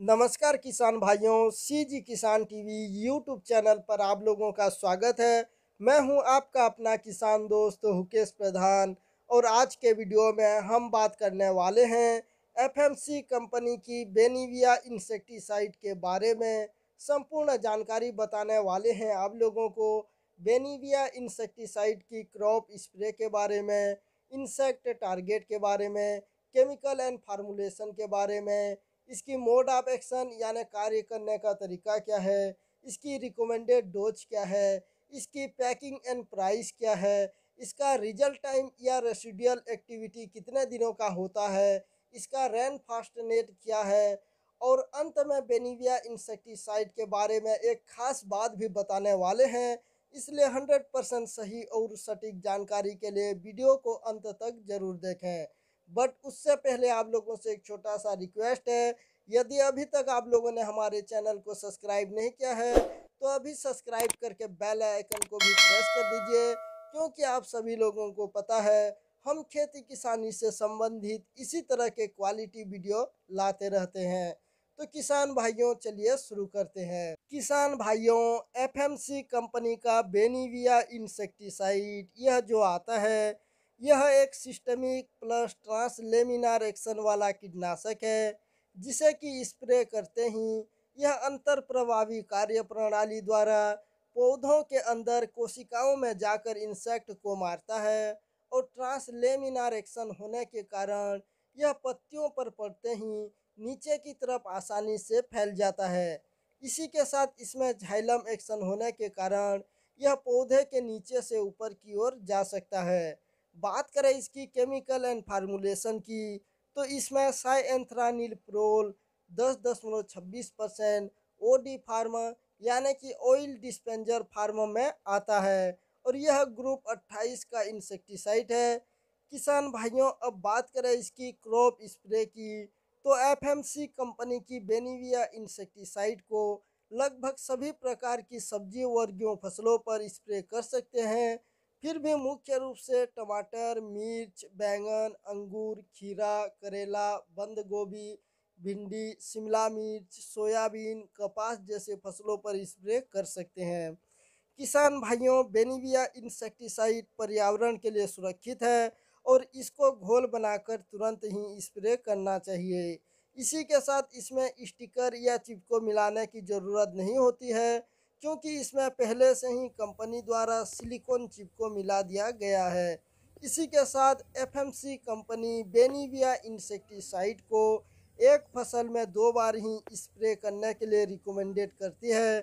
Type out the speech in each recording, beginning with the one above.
नमस्कार किसान भाइयों सी जी किसान टीवी यूट्यूब चैनल पर आप लोगों का स्वागत है। मैं हूँ आपका अपना किसान दोस्त हुकेश प्रधान और आज के वीडियो में हम बात करने वाले हैं एफएमसी कंपनी की बेनिविया इंसेक्टिसाइड के बारे में। संपूर्ण जानकारी बताने वाले हैं आप लोगों को बेनिविया इंसेक्टिसाइड की क्रॉप स्प्रे के बारे में, इंसेक्ट टारगेट के बारे में, केमिकल एंड फार्मूलेशन के बारे में इसकी मोड ऑफ़ एक्शन यानी कार्य करने का तरीका क्या है? इसकी रिकमेंडेड डोज क्या है? इसकी पैकिंग एंड प्राइस क्या है? इसका रिज़ल्ट टाइम या रेसिडियल एक्टिविटी कितने दिनों का होता है? इसका रैन फास्ट नेट क्या है? और अंत में बेनिविया इंसेक्टिसाइड के बारे में एक खास बात भी बताने वाले हैं। इसलिए 100 परसेंट सही और सटीक जानकारी के लिए वीडियो को अंत तक ज़रूर देखें। बट उससे पहले आप लोगों से एक छोटा सा रिक्वेस्ट है। यदि अभी तक आप लोगों ने हमारे चैनल को सब्सक्राइब नहीं किया है तो अभी सब्सक्राइब करके बेल आइकन को भी प्रेस कर दीजिए, क्योंकि आप सभी लोगों को पता है, हम खेती किसानी से संबंधित इसी तरह के क्वालिटी वीडियो लाते रहते हैं। तो किसान भाइयों, चलिए शुरू करते हैं। किसान भाइयों एफएमसी कंपनी का बेनिविया इंसेक्टिसाइड यह जो आता है यह एक सिस्टमिक प्लस ट्रांसलेमिनार एक्शन वाला कीटनाशक है, जिसे कि स्प्रे करते ही यह अंतर प्रभावी कार्य प्रणाली द्वारा पौधों के अंदर कोशिकाओं में जाकर इंसेक्ट को मारता है और ट्रांसलेमिनार एक्शन होने के कारण यह पत्तियों पर पड़ते ही नीचे की तरफ़ आसानी से फैल जाता है। इसी के साथ इसमें झाइलम एक्शन होने के कारण यह पौधे के नीचे से ऊपर की ओर जा सकता है। बात करें इसकी केमिकल एंड फार्मूलेशन की तो इसमें साइएंथ्रानिल प्रोल दस दशमलव छब्बीस परसेंट ओ डी फार्म, यानी कि ऑयल डिस्पेंजर फार्म में आता है। और यह ग्रुप 28 का इंसेक्टिसाइड है। किसान भाइयों, अब बात करें इसकी क्रॉप स्प्रे की तो एफएमसी कंपनी की बेनिविया इंसेक्टिसाइड को लगभग सभी प्रकार की सब्ज़ी वर्गियों फ़सलों पर स्प्रे कर सकते हैं। फिर भी मुख्य रूप से टमाटर, मिर्च, बैंगन, अंगूर, खीरा, करेला, बंद गोभी, भिंडी, शिमला मिर्च, सोयाबीन, कपास जैसे फ़सलों पर स्प्रे कर सकते हैं। किसान भाइयों, बेनिविया इंसेक्टिसाइड पर्यावरण के लिए सुरक्षित है और इसको घोल बनाकर तुरंत ही स्प्रे करना चाहिए। इसी के साथ इसमें स्टिकर या चिपको मिलाने की ज़रूरत नहीं होती है। क्योंकि इसमें पहले से ही कंपनी द्वारा सिलिकॉन चिप को मिला दिया गया है। इसी के साथ एफएमसी कंपनी बेनिविया इंसेक्टिसाइड को एक फ़सल में दो बार ही स्प्रे करने के लिए रिकमेंडेड करती है,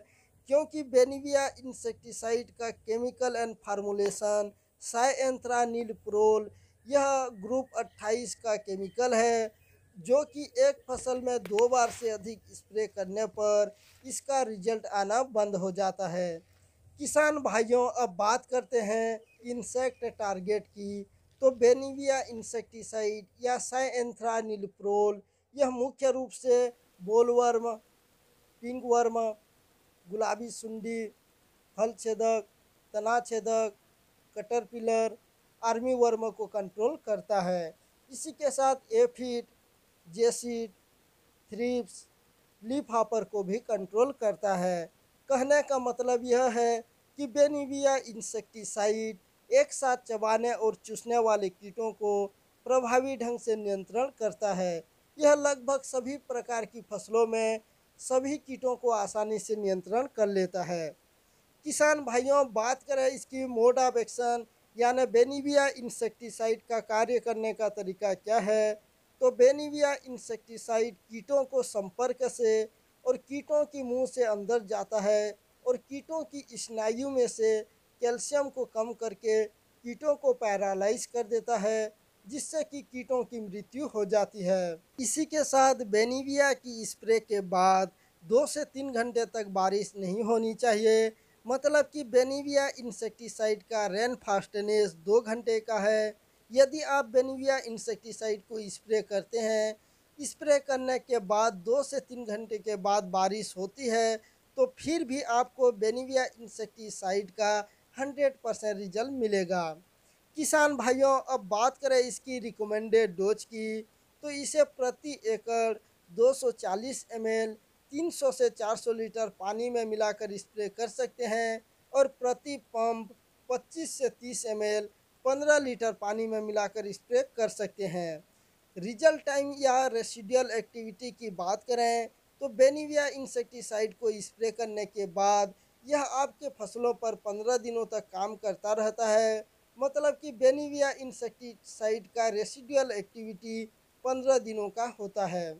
क्योंकि बेनिविया इंसेक्टिसाइड का chemical and formulation cyantraniliprole यह ग्रुप 28 का केमिकल है। जो कि एक फ़सल में दो बार से अधिक स्प्रे करने पर इसका रिज़ल्ट आना बंद हो जाता है। किसान भाइयों, अब बात करते हैं इंसेक्ट टारगेट की। तो बेनिविया इंसेक्टिसाइड या साइएंथ्रानिलप्रोल यह मुख्य रूप से बोलवर्म पिंक वर्म गुलाबी सुंडी फल छेदक तना छेदक कटरपिलर आर्मी वर्म को कंट्रोल करता है। इसी के साथ aphid jassid thrips leaf hopper को भी कंट्रोल करता है। कहने का मतलब यह है कि बेनिविया इंसेक्टिसाइड एक साथ चबाने और चूसने वाले कीटों को प्रभावी ढंग से नियंत्रण करता है। यह लगभग सभी प्रकार की फ़सलों में सभी कीटों को आसानी से नियंत्रण कर लेता है। किसान भाइयों, बात करें इसकी मोड ऑफ़ एक्शन, यानी बेनिविया इंसेक्टिसाइड का कार्य करने का तरीका क्या है? तो बेनिविया इंसेक्टिसाइड कीटों को संपर्क से और कीटों की मुँह से अंदर जाता है और कीटों की स्नायु में से कैल्शियम को कम करके कीटों को पैरालाइज कर देता है, जिससे कि कीटों की मृत्यु हो जाती है। इसी के साथ बेनिविया की स्प्रे के बाद दो से तीन घंटे तक बारिश नहीं होनी चाहिए। मतलब कि बेनिविया इंसेक्टिसाइड का रेन फास्टनेस दो घंटे का है यदि आप बेनिविया इंसेक्टिसाइड को स्प्रे करते हैं, स्प्रे करने के बाद दो से तीन घंटे के बाद बारिश होती है तो फिर भी आपको बेनिविया इंसेक्टिसाइड का हंड्रेड परसेंट रिज़ल्ट मिलेगा। किसान भाइयों, अब बात करें इसकी रिकमेंडेड डोज की तो इसे प्रति एकड़ 240 ml 300 से 400 लीटर पानी में मिलाकर स्प्रे कर सकते हैं और प्रति पंप 25 से 30 ml 15 लीटर पानी में मिलाकर स्प्रे कर सकते हैं। रिज़ल्ट टाइम या रेसिडुअल एक्टिविटी की बात करें तो बेनिविया इंसेक्टिसाइड को स्प्रे करने के बाद यह आपके फ़सलों पर 15 दिनों तक काम करता रहता है। मतलब कि बेनिविया इंसेक्टिसाइड का रेसिडुअल एक्टिविटी 15 दिनों का होता है।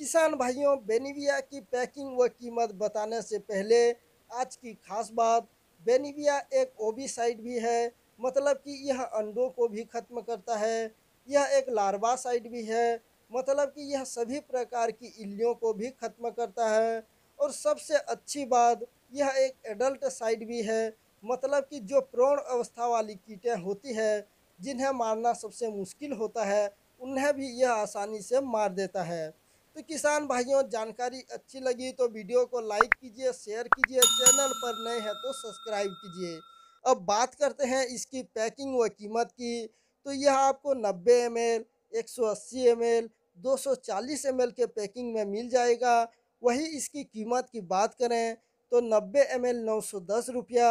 किसान भाइयों, बेनिविया की पैकिंग व कीमत बताने से पहले आज की खास बात, बेनिविया एक ओबीसाइड भी है मतलब कि यह अंडों को भी खत्म करता है। यह एक लार्वा साइड भी है मतलब कि यह सभी प्रकार की इल्लियों को भी खत्म करता है। और सबसे अच्छी बात, यह एक एडल्ट साइड भी है मतलब कि जो प्रौण अवस्था वाली कीटें होती है, जिन्हें मारना सबसे मुश्किल होता है, उन्हें भी यह आसानी से मार देता है। तो किसान भाइयों, जानकारी अच्छी लगी तो वीडियो को लाइक कीजिए, शेयर कीजिए, चैनल पर नए हैं तो सब्सक्राइब कीजिए। अब बात करते हैं इसकी पैकिंग व कीमत की। तो यह आपको 90 एम एल, एक सौ अस्सी एम एल, दो सौ चालीस एम एल के पैकिंग में मिल जाएगा। वही इसकी कीमत की बात करें तो नब्बे एम एल, नौ सौ दस रुपया,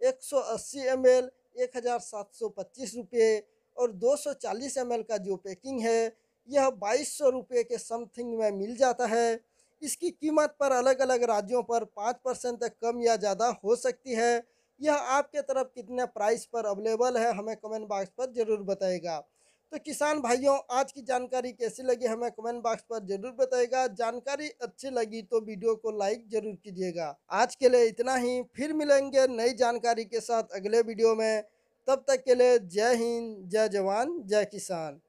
एक सौ अस्सी एम एल, एक हज़ार सात सौ पच्चीस रुपये और दो सौ चालीस एम एल का जो पैकिंग है, यह बाईस सौ रुपये के समथिंग में मिल जाता है। इसकी कीमत पर अलग अलग राज्यों पर पाँच परसेंट तक कम या ज़्यादा हो सकती है। यह आपके तरफ़ कितने प्राइस पर अवेलेबल है, हमें कमेंट बॉक्स पर ज़रूर बताएगा। तो किसान भाइयों, आज की जानकारी कैसी लगी हमें कमेंट बॉक्स पर ज़रूर बताएगा। जानकारी अच्छी लगी तो वीडियो को लाइक ज़रूर कीजिएगा। आज के लिए इतना ही, फिर मिलेंगे नई जानकारी के साथ अगले वीडियो में। तब तक के लिए जय हिंद, जय जवान, जय किसान।